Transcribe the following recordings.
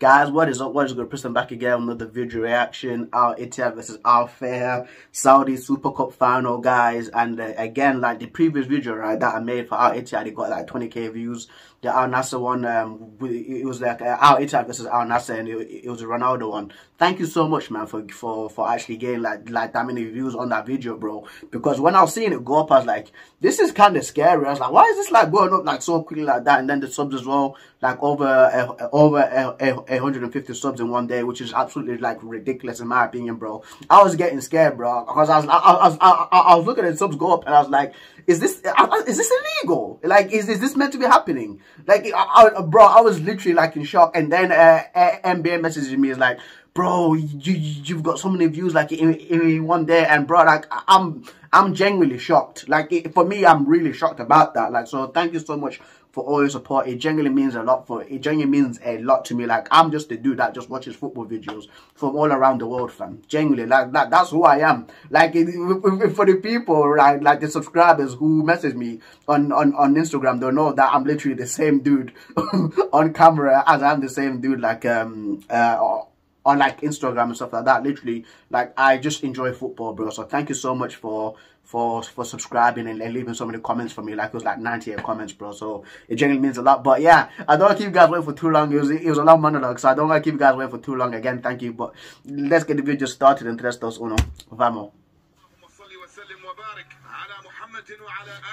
Guys, what is up? What is good? Preston back again with another video reaction. Al Ittihad versus Al Feiha Saudi Super Cup final, guys. And uh, again, like the previous video, right, that I made for Al Ittihad, it got like 20k views. The Al Nassr one, um, it was like uh, Al versus Al Nassr, and it, it, was a Ronaldo one. Thank you so much, man, for for for actually getting like like that many views on that video, bro. Because when I was seeing it go up, I was like, this is kind of scary. I was like, why is this like going up like so quickly like that? And then the subs as well, like over uh, over uh, 150 subs in one day, which is absolutely like ridiculous in my opinion, bro. I was getting scared, bro, because I was I, I, I, I, was looking at subs go up and I was like, is this is this illegal? Like, is is this meant to be happening? Like, I, bro, I was literally like in shock. And then uh, NBA messages me is like, bro, you you've got so many views like in, in one day, and bro, like I'm I'm genuinely shocked. Like for me, I'm really shocked about that. Like so, thank you so much for all your support. It genuinely means a lot for it genuinely means a lot to me. Like I'm just a dude that just watches football videos from all around the world, fam. Genuinely, like that that's who I am. Like for the people, right, like the subscribers who message me on on on Instagram, they'll know that I'm literally the same dude on camera as I'm the same dude like um uh on like Instagram and stuff like that. Literally, like I just enjoy football, bro. So thank you so much for for for subscribing and, and leaving so many comments for me. Like it was like 98 comments, bro. So it genuinely means a lot. But yeah, I don't want to keep you guys waiting for too long. It was it was a long monologue, so I don't want to keep you guys waiting for too long. Again, thank you. But let's get the video started and tres dos uno. Vamos.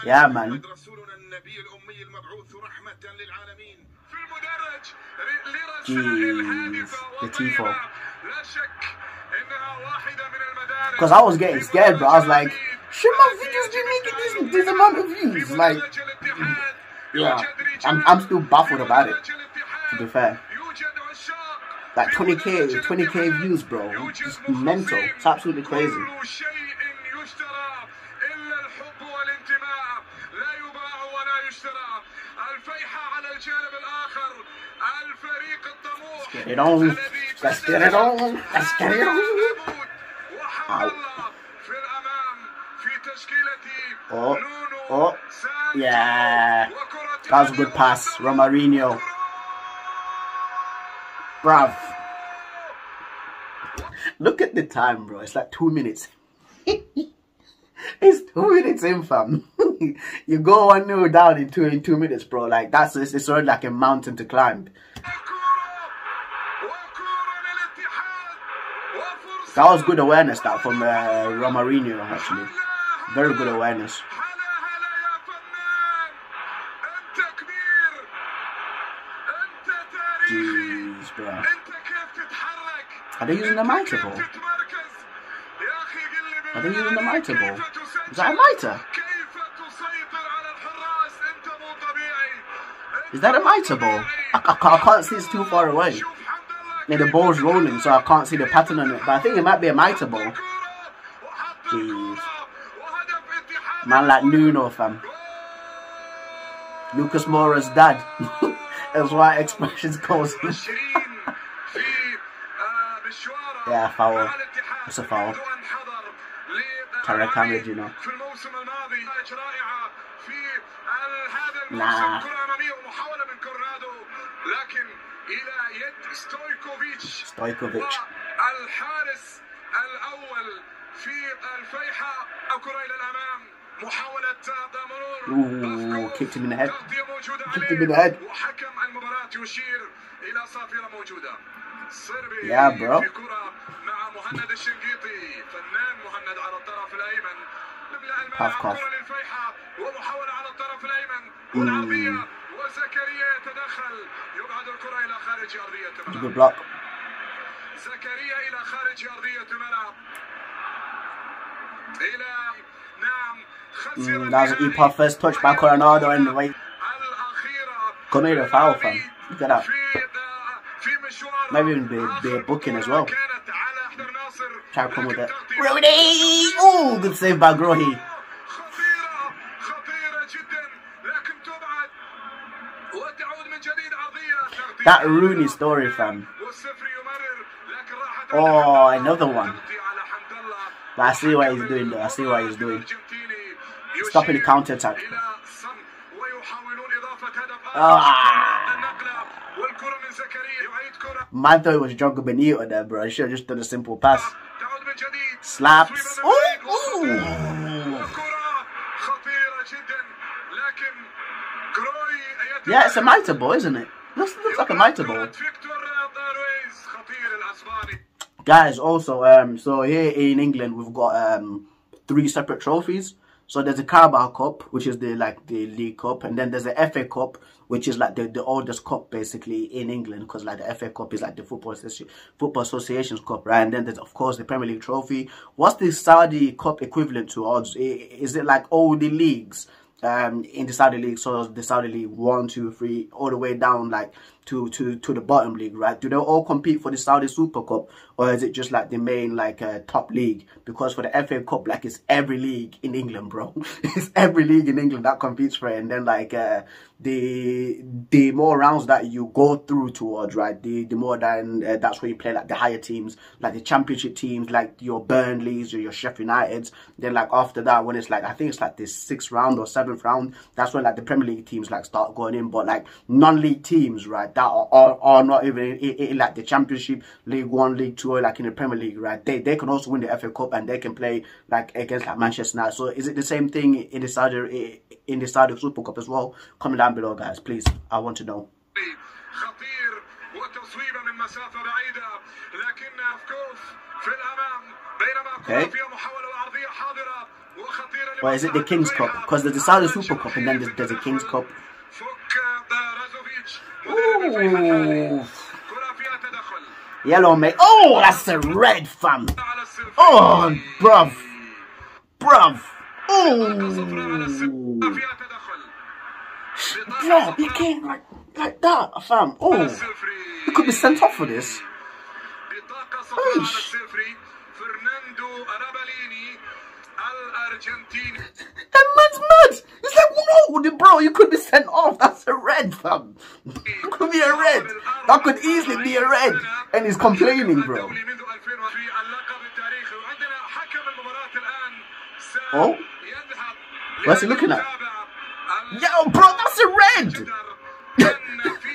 Yeah, man. Jeez, the Tifo. Because I was getting scared, bro. I was like, should my videos be making this, this amount of views? Like, mm. yeah, I'm, I'm still baffled about it, to be fair. Like 20k, 20k views, bro. Just mental. It's absolutely crazy. Get it on. Let's get it on. Let's get it on. Oh, oh, yeah. That was a good pass. Romarinho. Bruv. Look at the time, bro. It's like two minutes. it's two minutes in, fam. you go one nil down in two in two minutes, bro. Like that's it's, it's already like a mountain to climb. That was good awareness that from uh, Romarinho actually. Very good awareness. Jeez, bro. Are they using the mitre Are they using the mitre ball? Is that a mitre? Is that a mitre ball? I, I, I can't see it's too far away. Yeah, the ball's rolling, so I can't see the pattern on it. But I think it might be a mitre ball. Jeez. Man like Nuno, fam. Lucas Moura's dad. That's why expressions goes. yeah, foul. It's a foul. على كامل جينا في الموسم الماضي إلى ستويكوفيتش الحارس الأول في الفيحة كرة إلى الأمام محاولة ضمرور كيف من عد كيف من عد وحكم المباراة يشير إلى صافرة موجودة. Yeah, bro. Of course. ومحاولة على الطرف الأيمن والعرضية mm. وزكريا يتدخل يبعد الكرة إلى خارج أرضية الملعب. زكريا إلى خارج أرضية الملعب. إلى نعم خسر mm, that was an e first touch by Coronado in the way. Come here, foul, fam. Get out. Maybe even be, be a booking as well. Try to come with it. Rudy! Ooh, good save by Grohe. That Rooney story, fam. Oh, another one. But I see what he's doing though. I see what he's doing. Stopping the counter attack. Ah. Man thought it was Django Benito there, bro. I should have just done a simple pass. Slaps. Ooh, ooh. Yeah, it's a mitre ball, isn't it? Looks, looks like a mitre ball. Guys, also, um, so here in England, we've got um, three separate trophies. So there's the Carabao Cup, which is the like the League Cup, and then there's the FA Cup, which is like the, the oldest cup basically in England, because like the FA Cup is like the football football association's cup, right? And then there's of course the Premier League trophy. What's the Saudi Cup equivalent to odds? Is it like all the leagues? um in the Saudi league so the Saudi league one two three all the way down like to to to the bottom league right? Do they all compete for the Saudi Super Cup or is it just like the main like uh, top league? Because for the FA Cup like it's every league in England bro. It's every league in England that competes for it. And then like uh the the more rounds that you go through towards right the the more than uh, that's where you play like the higher teams like the championship teams like your Burnleys or your Sheffield Uniteds. Then like after that when it's like I think it's like the sixth round or seventh round that's when like the Premier League teams like start going in. But like non-league teams right that are, are, are not even in, in, in, like the Championship, League One, League Two, or like in the Premier League, right? They they can also win the FA Cup and they can play like against like Manchester United. So is it the same thing in the Saudi in the Saudi Super Cup as well? Comment down below, guys, please. I want to know. Okay. Or is it the King's Cup? Because there's the Saudi Super Cup and then there's, there's King's Cup. Yellow mate. Oh, that's a red fam. Oh, bruv. Bruv. Oh. No, he came like, like that, fam. Oh. You could be sent off for this. Eesh. that man's mad. He's like, whoa, bro, you could be sent off. That's a red, fam be a red. That could easily be a red. And he's complaining, bro. Oh? What's he looking at? Yo, bro, that's a red!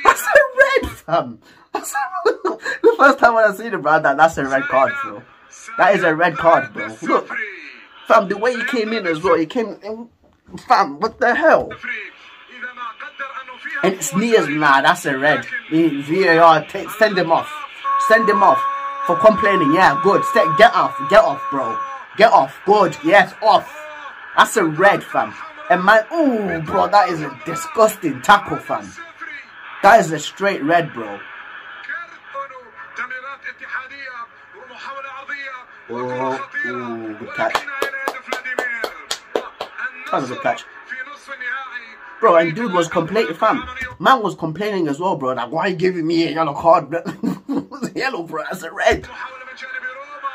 that's a red, fam! That's a... the first time when I see the bro. that, that's a red card, bro. That is a red card, bro. Look, fam, the way he came in as well, he came in... Fam, what the hell? And Sneers, nah, that's a red. VAR, uh, send him off. Send him off for complaining. Yeah, good. Get off. Get off, bro. Get off. Good. Yes, off. That's a red, fam. And my, oh, bro, that is a disgusting tackle, fam. That is a straight red, bro. Oh, ooh, good catch. That was a good catch في نصف النهائي Bro, and dude was complaining, fam. Man was complaining as well, bro. Like, why you giving me a yellow card, bro? It's a yellow, bro. That's a red. محاولة من جانب روما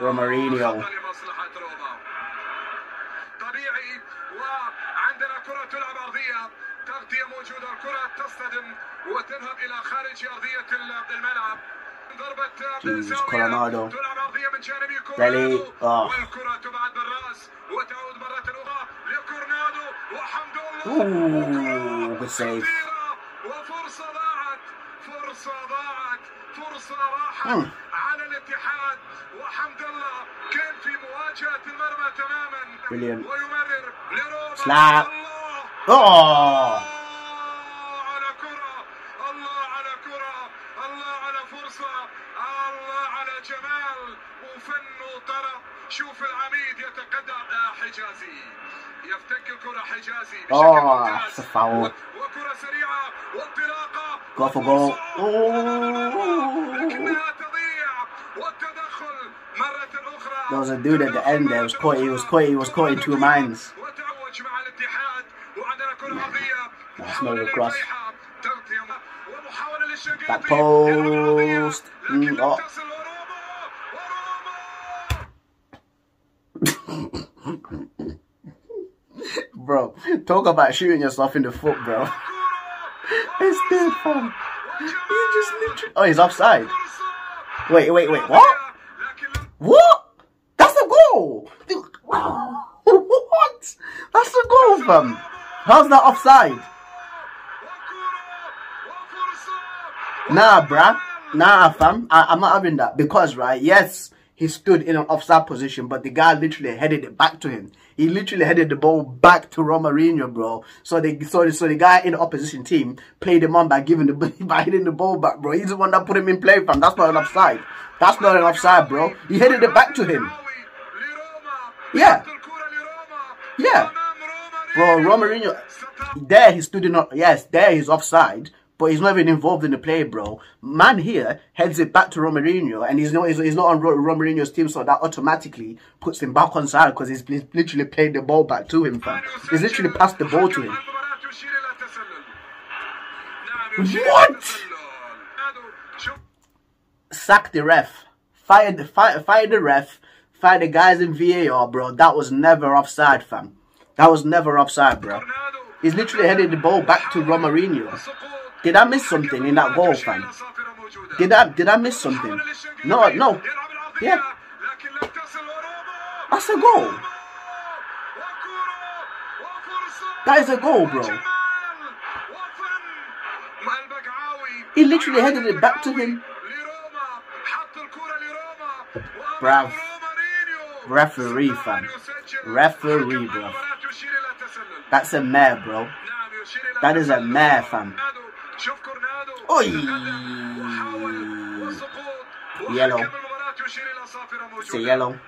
رومارينيو. خطأ لمصلحة روما طبيعي وعندنا كرة تلعب أرضية تغطية موجودة الكرة تصطدم وتذهب إلى خارج أرضية الملعب جيسوس كولاناردو دالي آه اوه سيف بالرأس وفرصة ضاعت فرصة ضاعت فرصة راحت على الاتحاد وحمد الله كان في مواجهة المرمى تماما ويمرر لروما الله آه شوف العميد يتقدم آه، حجازي يفتك الكرة حجازي بشكل Oh, ممتاز that's a foul. و- وكرة سريعة وانطلاقة Go for goal. وفرصة. لكنها تضيع والتدخل مرة أخرى There was a dude at the end there, was caught- he was caught- he was caught in two minds. وتعوج مع الاتحاد وعندنا كرة أرضية That's محاولة not a cross. للفيحة تغطية ومحاولة للشنقيطي Back post. لكن Mm, لم oh. تصل bro, talk about shooting yourself in the foot, bro. It's still fun. You just literally. Oh, he's offside. Wait, wait, wait. What? What? That's the goal. What? That's the goal, fam. How's that offside? Nah, bruh. Nah, fam. I- I'm not having that because, right? Yes he stood in an offside position, but the guy literally headed it back to him. He literally headed the ball back to Romarinho, bro. So the so, so the guy in the opposition team played him on by giving the by hitting the ball back, bro. He's the one that put him in play, fam. That's not an offside. That's not an offside, bro. He headed it back to him. Yeah. Yeah. Bro, Romarinho, there he stood in, yes, there he's offside, but he's not even involved in the play, bro. Man here heads it back to Romarinho, and he's not he's, he's not on Romarinho's team, so that automatically puts him back on side because he's literally played the ball back to him, fam. He's literally passed the ball to him. What? Sack the ref. Fire the fire, fire the ref. Fire the guys in VAR, bro. That was never offside, fam. That was never offside, bro. He's literally headed the ball back to Romarinho. Did I miss something in that goal, fam? Did I did I miss something? No, no. Yeah. That's a goal. That is a goal, bro. He literally headed it back to him. Bruv. Referee, fam. Referee, bro. That's a mare, bro. That is a mare, fam. Oi! Yellow. It's a yellow.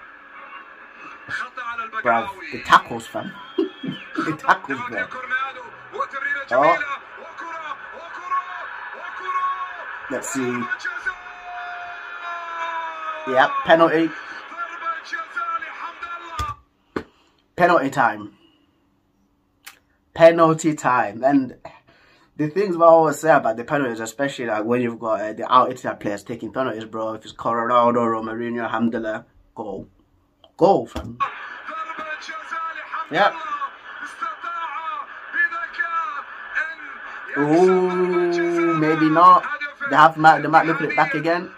Bro, the tackles, fam. the tackles, bro. Oh. Let's see. Yep, penalty. Penalty time penalty time. And the things I always say about the penalties, especially like when you've got uh, the out Ittihad players taking penalties, bro. If it's Ronaldo or Mourinho, Alhamdulillah, goal. Goal, fam. Yeah. Ooh, maybe not. They have they might look at it back again.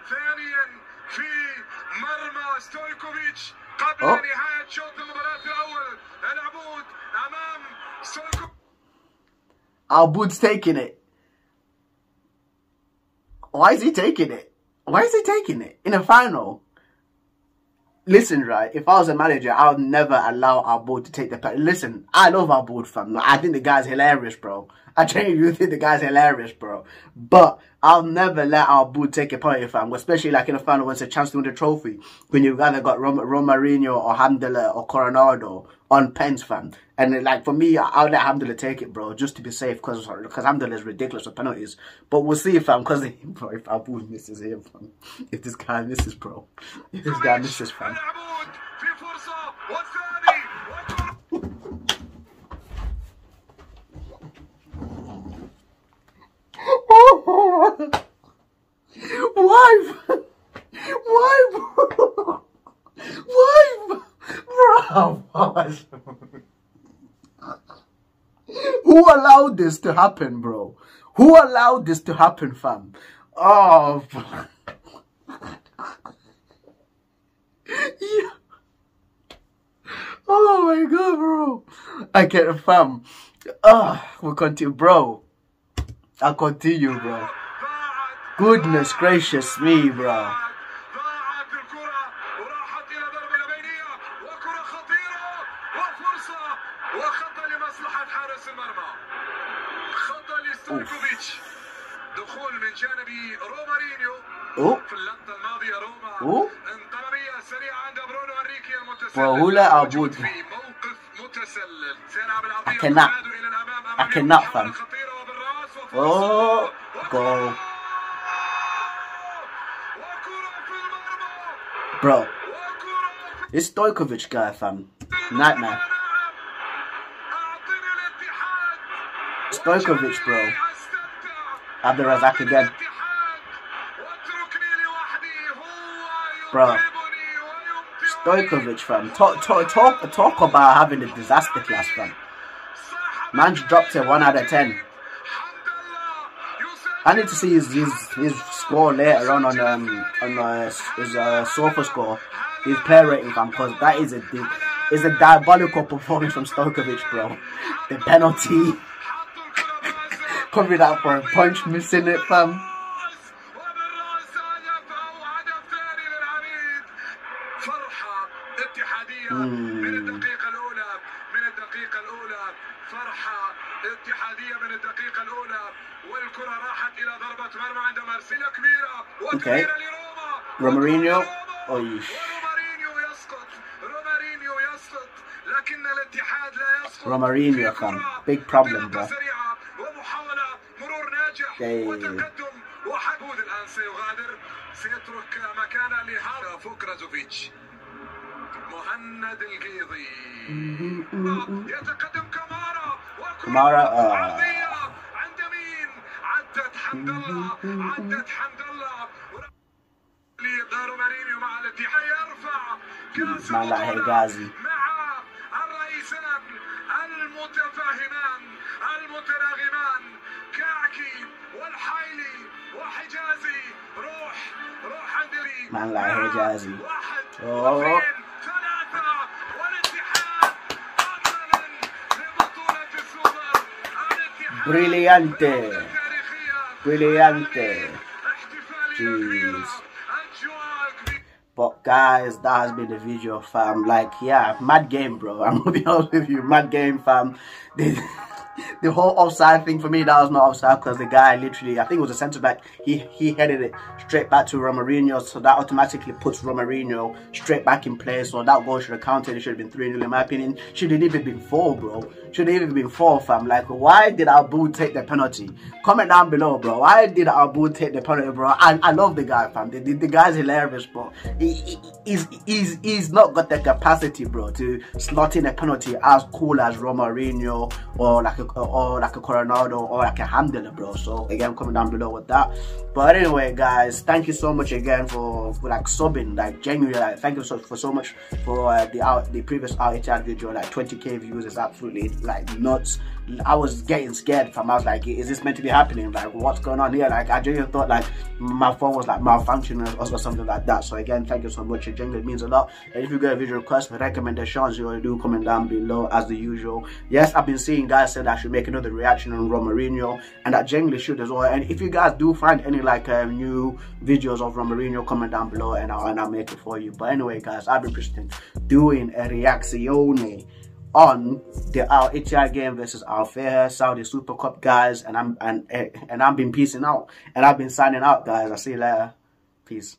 Oh. Al Boud's taking it. Why is he taking it? Why is he taking it in a final? Listen, right, if I was a manager, I would never allow Al Boud to take the. Listen, I love Al Boud, fam. I think the guy's hilarious, bro. I genuinely think the guy's hilarious, bro. But I'll never let our Boud take a penalty, fam. Especially like in a final when it's a chance to win the trophy. When you've either got Rom Romarinho or Hamdallah or Coronado on pens, fam. And like for me, I'll let Hamdallah take it, bro, just to be safe, because because Hamdallah is ridiculous with penalties. But we'll see, fam, because if Al Boud misses him, fam, if this guy misses, bro, if this guy misses, fam. Why? Why? Why? Bro, Who allowed this to happen, bro? Who allowed this to happen, fam? Oh, yeah. Oh my god, bro. I can't, fam. Ah, oh, we'll continue, bro. I'll continue, bro. Goodness gracious me, bro. دخول من جانب رومارينيو. في اللقطة الماضية روما. انطلابيه سريعة عند برونو انريكي المتسلل. عبود في موقف متسلل. سيلعب العرضيه إلى الأمام fam. Oh, go. Bro, this Stojkovic guy, fam. Nightmare. Stojkovic, bro. Abdurazak again. Bro. Stojkovic, fam. Talk, talk, talk, talk about having a disaster class, fam. Man's dropped it 1 out of 10. I need to see his his, his score later on on um on uh, his uh, sofa score, his player rating fam, because that is a is a diabolical performance from Stojkovic, bro. The penalty, coming that for a punch, missing it, fam. Mm. والكرة راحت إلى ضربة مرمى عند مارسيليا كبيرة وكبيرة okay. لروما. رومارينيو. أويش. رومارينيو يسقط. رومارينيو يسقط. لكن الاتحاد لا يسقط. رومارينيو كان big problem bro. سريعة ومحاولة مرور ناجح okay. وتقدم وحبود الآن سيغادر. سيترك مكانا لهارا فوق رازوفيتش مهند القيضي. Mm-hmm. يتقدم كمارا وكمارا آه. حمد الله عدت حمد الله يظهر مرينيو مع الاتحاد يرفع. كاس مع الرئيسان المتفاهمان المتراغمان. كعكي والحايلي وحجازي روح روح حمدري مع الحجازي واحد Brillante. Brilliante. Jeez. But guys, that has been the video, fam. Like, yeah, mad game, bro. I'm gonna be honest with you, mad game, fam. This the whole offside thing for me, that was not offside because the guy literally, I think it was a centre back. He he headed it straight back to Romarinho, so that automatically puts Romarinho straight back in place. So that goal should have counted. It should have been three 0 in my opinion. Should have even been four, bro. Should have even been four, fam. Like, why did Abu take the penalty? Comment down below, bro. Why did Abu take the penalty, bro? I, I love the guy, fam. The, the, the guy's hilarious, bro. He, he, he's, he's, he's not got the capacity, bro, to slot in a penalty as cool as Romarinho or like a or like a Coronado or like a Hamdallah, bro. So again, comment down below with that. But anyway, guys, thank you so much again for, for like subbing, like genuinely, like thank you so for so much for uh, the out the previous RHR video, like 20k views is absolutely like nuts. I was getting scared from I was like, is this meant to be happening? Like, what's going on here? Like, I genuinely thought like my phone was like malfunctioning or, something like that. So again, thank you so much. It genuinely means a lot. And if you get a video request, recommendations, you do comment down below as the usual. Yes, I've been seeing guys that I should make another reaction on Romarinho, and that genuinely should as well. And if you guys do find any like um, new videos of Romarinho, comment down below and I'll, and I'll make it for you. But anyway, guys, I've been Christian doing a reaction on the Al Ittihad game versus Al Feiha Saudi Super Cup guys and I'm and and I've been peacing out and I've been signing out guys. I'll see you later. Peace.